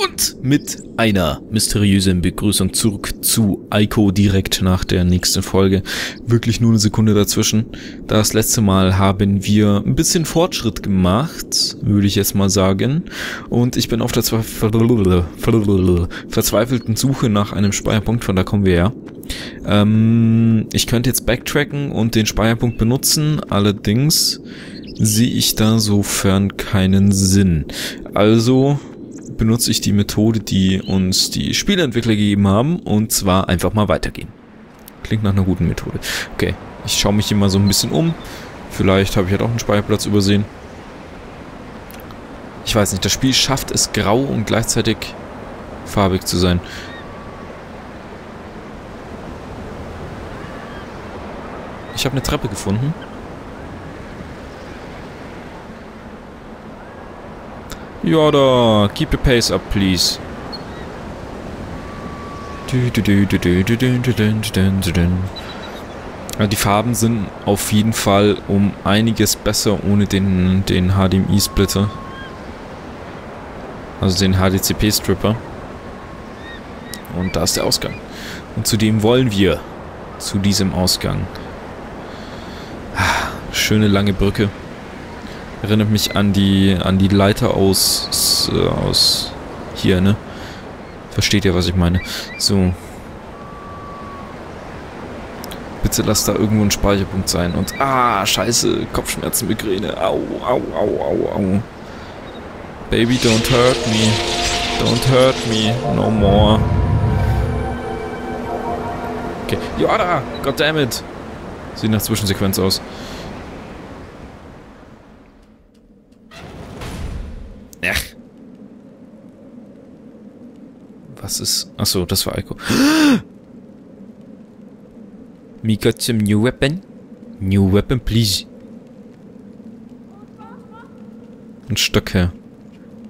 Und mit einer mysteriösen Begrüßung zurück zu Aiko direkt nach der nächsten Folge. Wirklich nur eine Sekunde dazwischen. Das letzte Mal haben wir ein bisschen Fortschritt gemacht, würde ich jetzt mal sagen. Und ich bin auf der verzweifelten Suche nach einem Speicherpunkt, von da kommen wir her. Ähm, ich könnte jetzt backtracken und den Speicherpunkt benutzen, allerdings sehe ich da sofern keinen Sinn. Also benutze ich die Methode, die uns die Spieleentwickler gegeben haben, und zwar einfach mal weitergehen. Klingt nach einer guten Methode. Okay, ich schaue mich hier mal so ein bisschen um. Vielleicht habe ich ja doch einen Speicherplatz übersehen. Ich weiß nicht, das Spiel schafft es grau und gleichzeitig farbig zu sein. Ich habe eine Treppe gefunden. Yoda, keep the pace up, please. Die Farben sind auf jeden Fall um einiges besser ohne den, den HDMI-Splitter. Also den HDCP-Stripper. Und da ist der Ausgang. Und zu dem wollen wir. Zu diesem Ausgang. Schöne lange Brücke. Erinnert mich an die an die Leiter aus äh, aus hier, ne? Versteht ihr, was ich meine? So. Bitte lass da irgendwo ein Speicherpunkt sein. Und ah, scheiße, Kopfschmerzen, Migräne. Au, au, au, au, au. Baby, don't hurt me. Don't hurt me no more. Okay. Yoda! Goddammit! Sieht nach Zwischensequenz aus. Was ist... Achso, das war Eiko. Me got some new weapon. New weapon, please. Ein Stock her.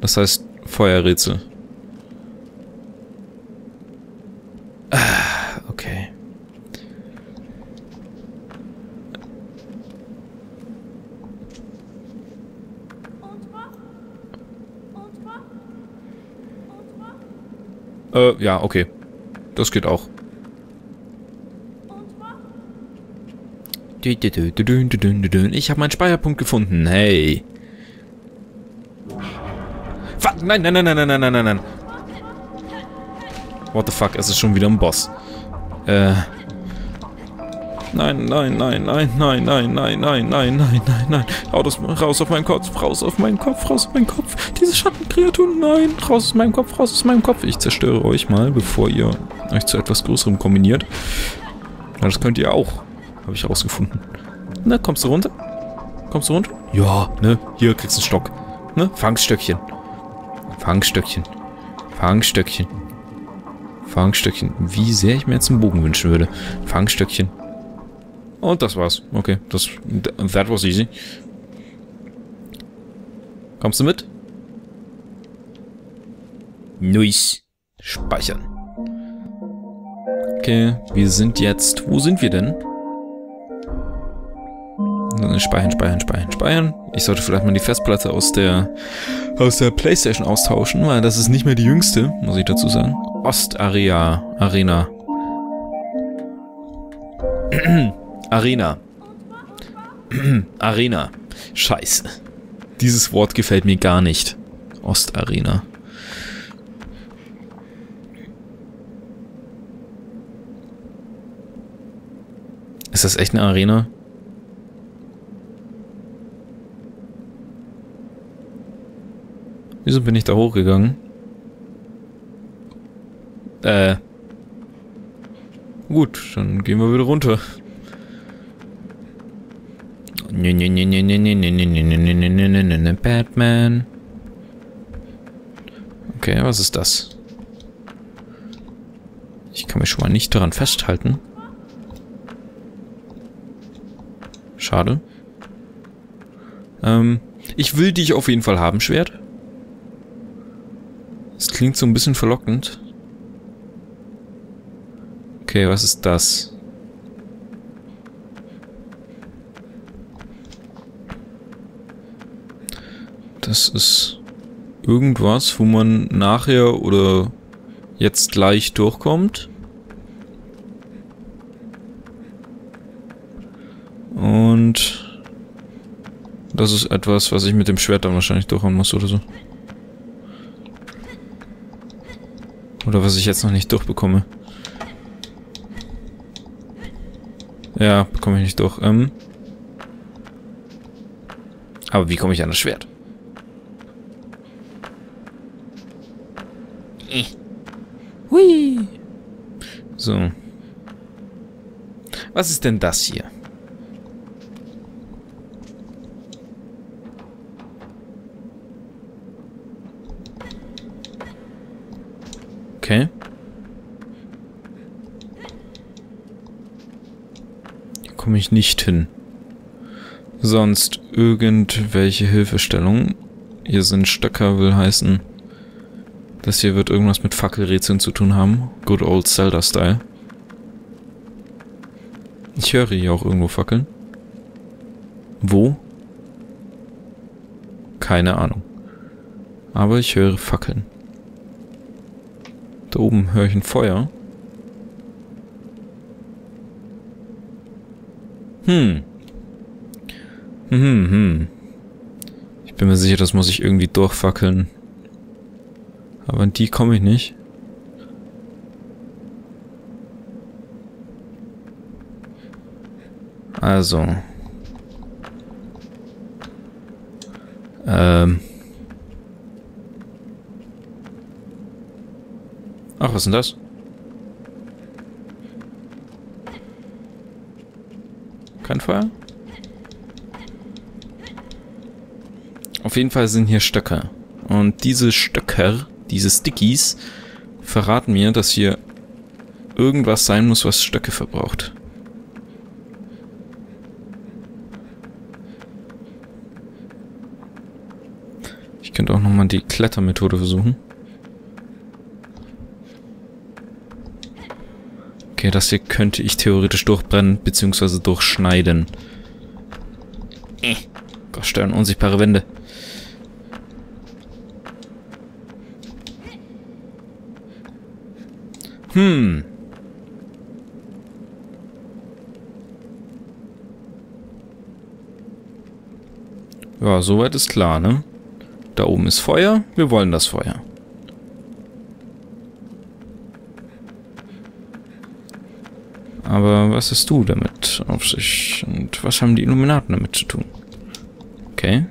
Das heißt Feuerrätsel. Ah, okay. Äh, ja, okay. Das geht auch. Ich habe meinen Speicherpunkt gefunden. Hey. Fuck, nein, nein, nein, nein, nein, nein, nein, nein. What the fuck, es ist schon wieder ein Boss. Äh. Nein, nein, nein, nein, nein, nein, nein, nein, nein, nein, nein, nein. Raus, raus auf meinen Kopf, raus auf meinen Kopf, raus auf meinen Kopf. Diese Schattenkreaturen, nein, raus aus meinem Kopf, raus aus meinem Kopf. Ich zerstöre euch mal, bevor ihr euch zu etwas Größerem kombiniert. Ja, das könnt ihr auch. Habe ich rausgefunden. Na, kommst du runter? Kommst du runter? Ja, ne, hier kriegst du einen Stock. Ne, Fangstöckchen. Fangstöckchen. Fangstöckchen. Fangstöckchen. Wie sehr ich mir jetzt einen Bogen wünschen würde. Fangstöckchen. Und das war's. Okay, das... That was easy. Kommst du mit? Nice. Speichern. Okay, wir sind jetzt... Wo sind wir denn? Speichern, speichern, speichern, speichern. Ich sollte vielleicht mal die Festplatte aus der aus der Playstation austauschen, weil das ist nicht mehr die jüngste, muss ich dazu sagen. Ostarea Arena. Arena. Arena. Scheiße. Dieses Wort gefällt mir gar nicht. Ostarena. Ist das echt eine Arena? Wieso bin ich da hochgegangen? Äh. Gut, dann gehen wir wieder runter. Batman. Okay, was ist das? Ich kann mich schon mal nicht daran festhalten. Schade. Ähm, ich will dich auf jeden Fall haben, Schwert. Es klingt so ein bisschen verlockend. Okay, was ist das? Das ist irgendwas, wo man nachher oder jetzt gleich durchkommt. Und das ist etwas, was ich mit dem Schwert dann wahrscheinlich durchhauen muss oder so. Oder was ich jetzt noch nicht durchbekomme. Ja, bekomme ich nicht durch. Ähm. Aber wie komme ich an das Schwert? So. Was ist denn das hier? Okay. Hier komme ich nicht hin. Sonst irgendwelche Hilfestellungen. Hier sind Stöcker, will heißen, das hier wird irgendwas mit Fackelrätseln zu tun haben. Good old Zelda-Style. Ich höre hier auch irgendwo Fackeln. Wo? Keine Ahnung. Aber ich höre Fackeln. Da oben höre ich ein Feuer. Hm. Hm, hm, hm. Ich bin mir sicher, das muss ich irgendwie durchfackeln. Aber an die komme ich nicht. Also. Ähm. Ach, was ist denn das? Kein Feuer? Auf jeden Fall sind hier Stöcker. Und diese Stöcker, diese Stickies, verraten mir, dass hier irgendwas sein muss, was Stöcke verbraucht. Ich könnte auch nochmal die Klettermethode versuchen. Okay, das hier könnte ich theoretisch durchbrennen, beziehungsweise durchschneiden. Äh, Gott, steuern unsichtbare Wände. Hm. Ja, soweit ist klar, ne? Da oben ist Feuer, wir wollen das Feuer. Aber was hast du damit auf sich? Und was haben die Illuminaten damit zu tun? Okay.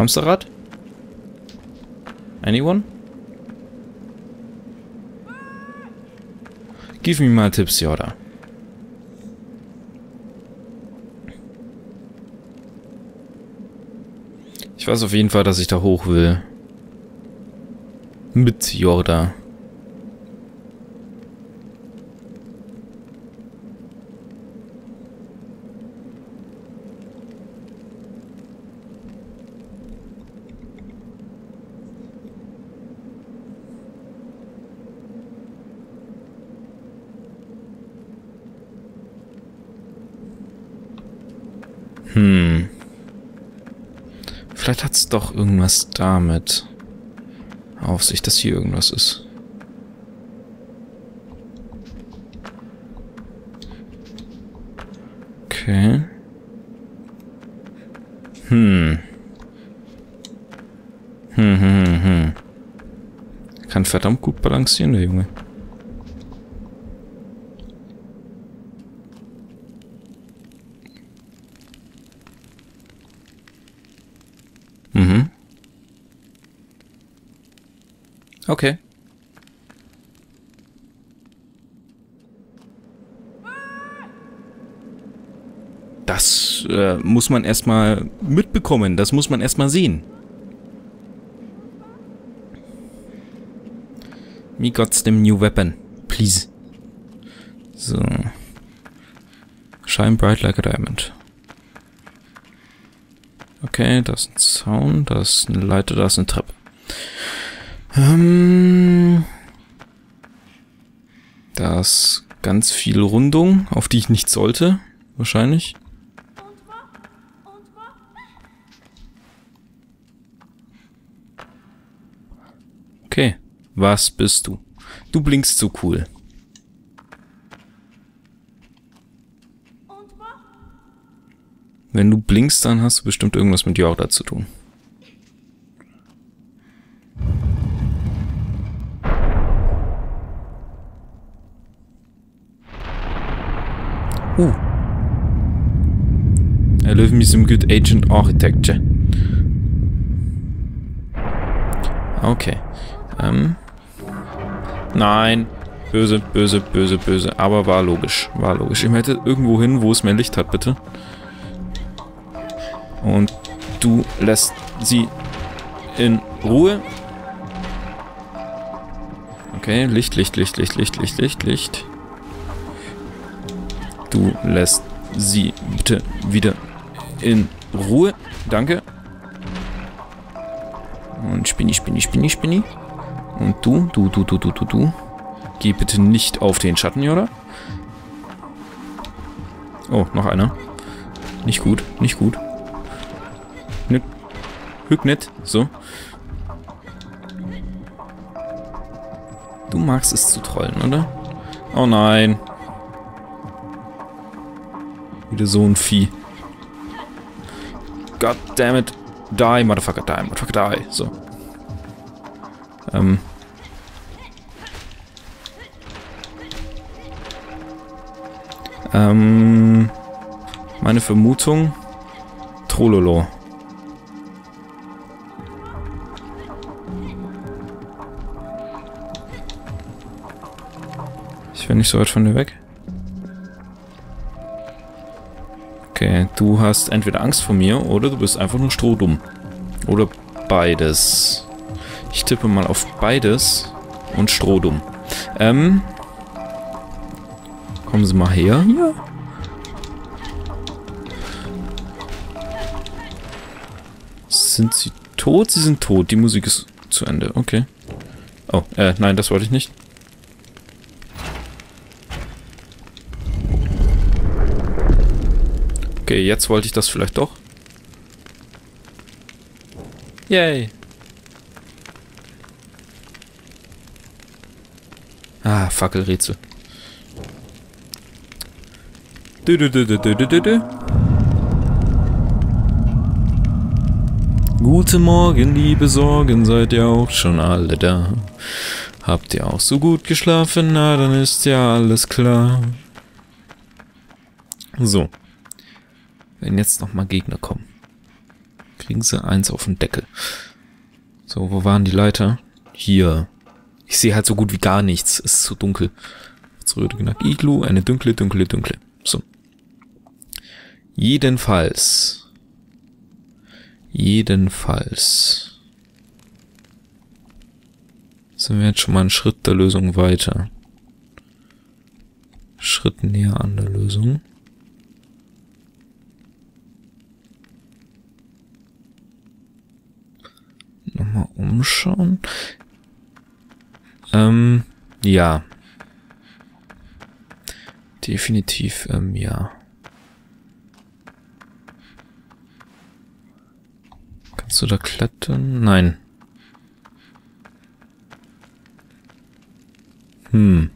Hamsterrad? Anyone? Give me mal Tipps, Yoda. Ich weiß auf jeden Fall, dass ich da hoch will. Mit Jorda. Hm. Vielleicht hat's doch irgendwas damit auf sich, dass hier irgendwas ist. Okay. Hm. Hm, hm, hm, hm. Kann verdammt gut balancieren, der Junge. Okay. Das äh, muss man erstmal mitbekommen. Das muss man erstmal sehen. Me got them new weapon. Please. So. Shine bright like a diamond. Okay, da ist ein Zaun, da ist eine Leiter, da ist eine Treppe. Ähm, da ist ganz viel Rundung, auf die ich nicht sollte, Wahrscheinlich. Okay. Was bist du? Du blinkst so cool. Wenn du blinkst, dann hast du bestimmt irgendwas mit Jorda zu tun. I love me some good agent architecture. Okay. Ähm. Nein. Böse, böse, böse, böse. Aber war logisch. War logisch. Ich möchte irgendwo hin, wo es mehr Licht hat, bitte. Und du lässt sie in Ruhe. Okay, Licht, Licht, Licht, Licht, Licht, Licht, Licht, Licht. Du lässt sie bitte wieder in Ruhe. Danke. Und Spinni, Spinni, Spinni, Spinni. Und du, du, du, du, du, du, du. Geh bitte nicht auf den Schatten, oder? Oh, noch einer. Nicht gut, nicht gut. Nicht. Hück nicht. So. Du magst es zu trollen, oder? Oh nein. Wieder so ein Vieh. God damn it. Die, Motherfucker, die, Motherfucker, die. So. Ähm. Ähm. Meine Vermutung. Trololo. Ich bin nicht so weit von dir weg. Du hast entweder Angst vor mir oder du bist einfach nur strohdumm. Oder beides. Ich tippe mal auf beides und strohdumm. Ähm. Kommen Sie mal her hier. Sind Sie tot? Sie sind tot. Die Musik ist zu Ende. Okay. Oh, äh, nein, das wollte ich nicht. Okay, jetzt wollte ich das vielleicht doch. Yay. Ah, Fackelrätsel. Du, du, du, du, du, du, du. Guten Morgen, liebe Sorgen, seid ihr auch schon alle da? Habt ihr auch so gut geschlafen? Na, dann ist ja alles klar. So. Wenn jetzt nochmal Gegner kommen, kriegen sie eins auf den Deckel. So, wo waren die Leiter? Hier. Ich sehe halt so gut wie gar nichts. Es ist so dunkel. Zurück nach Iglu, eine dunkle, dunkle, dunkle. So. Jedenfalls. Jedenfalls. Sind wir jetzt schon mal einen Schritt der Lösung weiter. Schritt näher an der Lösung. Nochmal umschauen. Ähm, ja. Definitiv, ähm, ja. Kannst du da klettern? Nein. Hm.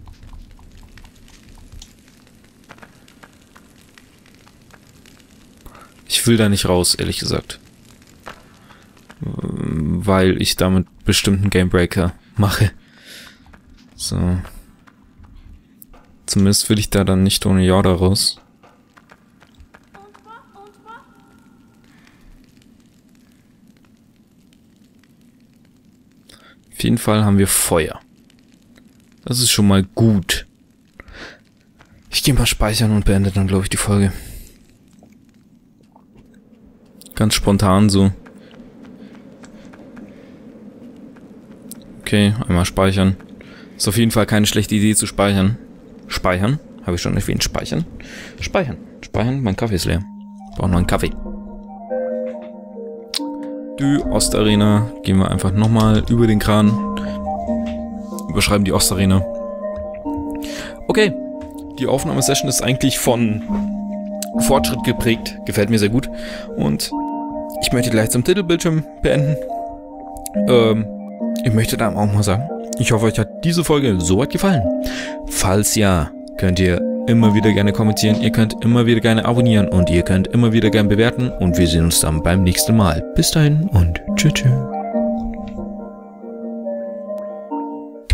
Ich will da nicht raus, ehrlich gesagt weil ich damit bestimmten Gamebreaker mache. So. Zumindest will ich da dann nicht ohne Yoda raus. Auf jeden Fall haben wir Feuer. Das ist schon mal gut. Ich gehe mal speichern und beende dann, glaube ich, die Folge. Ganz spontan so. Okay, einmal speichern. Ist auf jeden Fall keine schlechte Idee zu speichern. Speichern? Habe ich schon erwähnt. Speichern? Speichern. Speichern. Mein Kaffee ist leer. Brauche noch einen Kaffee. Die Ostarena. Gehen wir einfach nochmal über den Kran. Überschreiben die Ostarena. Okay. Die Aufnahmesession ist eigentlich von Fortschritt geprägt. Gefällt mir sehr gut. Und ich möchte gleich zum Titelbildschirm beenden. Ähm, ich möchte dann auch mal sagen, ich hoffe, euch hat diese Folge soweit gefallen. Falls ja, könnt ihr immer wieder gerne kommentieren, ihr könnt immer wieder gerne abonnieren und ihr könnt immer wieder gerne bewerten und wir sehen uns dann beim nächsten Mal. Bis dahin und tschüss. tschüss.